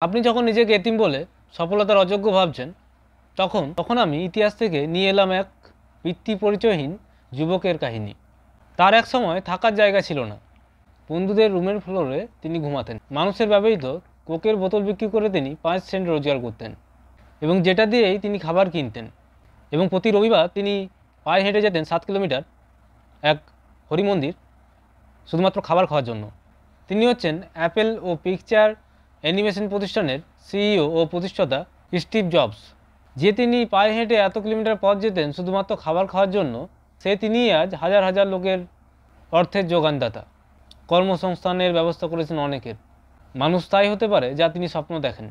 আপনি যখন নিজেকে এতিম বলে সফলতার অযোগ্য ভাবছেন, তখন তখন আমি ইতিহাস থেকে নিয়ে এলাম এক বৃত্তি পরিচয়হীন যুবকের কাহিনী। তার এক সময় থাকার জায়গা ছিল না। বন্ধুদের রুমের ফ্লোরে তিনি ঘুমাতেন। মানুষের ব্যবহৃত কোকের বোতল বিক্রি করে তিনি পাঁচ সেন্ট রোজগার করতেন এবং যেটা দিয়েই তিনি খাবার কিনতেন এবং প্রতি রবিবার তিনি পায়ে হেঁটে যেতেন সাত কিলোমিটার এক হরিমন্দির শুধুমাত্র খাবার খাওয়ার জন্য। তিনি হচ্ছেন অ্যাপেল ও পিকচার অ্যানিমেশন প্রতিষ্ঠানের সিইও ও প্রতিষ্ঠাতা স্টিভ জবস। যে তিনি পায়ে হেঁটে এত কিলোমিটার পথ যেতেন শুধুমাত্র খাবার খাওয়ার জন্য, সে তিনি আজ হাজার হাজার লোকের অর্থের যোগানদাতা। কর্মসংস্থানের ব্যবস্থা করেছেন অনেকের। মানুষ তাই হতে পারে যা তিনি স্বপ্ন দেখেন।